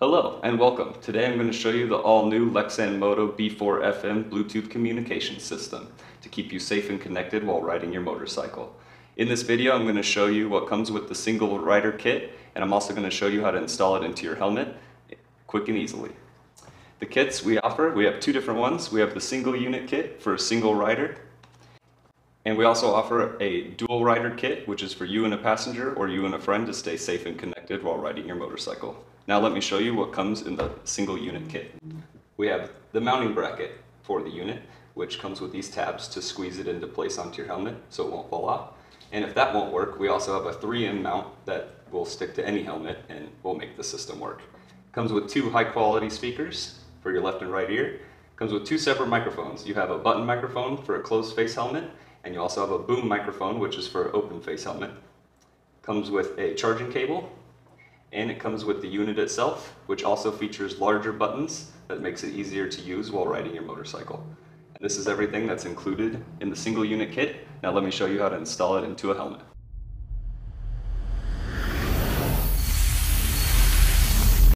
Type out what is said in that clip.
Hello and welcome. Today I'm going to show you the all-new LEXIN Moto B4 FM Bluetooth communication system to keep you safe and connected while riding your motorcycle. In this video I'm going to show you what comes with the single rider kit and I'm also going to show you how to install it into your helmet quick and easily. The kits we offer, we have two different ones. We have the single unit kit for a single rider and we also offer a dual rider kit which is for you and a passenger or you and a friend to stay safe and connected while riding your motorcycle. Now let me show you what comes in the single unit kit. We have the mounting bracket for the unit, which comes with these tabs to squeeze it into place onto your helmet so it won't fall off. And if that won't work, we also have a 3M mount that will stick to any helmet and will make the system work. Comes with two high quality speakers for your left and right ear. Comes with two separate microphones. You have a button microphone for a closed face helmet, and you also have a boom microphone, which is for open face helmet. Comes with a charging cable and it comes with the unit itself, which also features larger buttons that makes it easier to use while riding your motorcycle. And this is everything that's included in the single unit kit. Now let me show you how to install it into a helmet.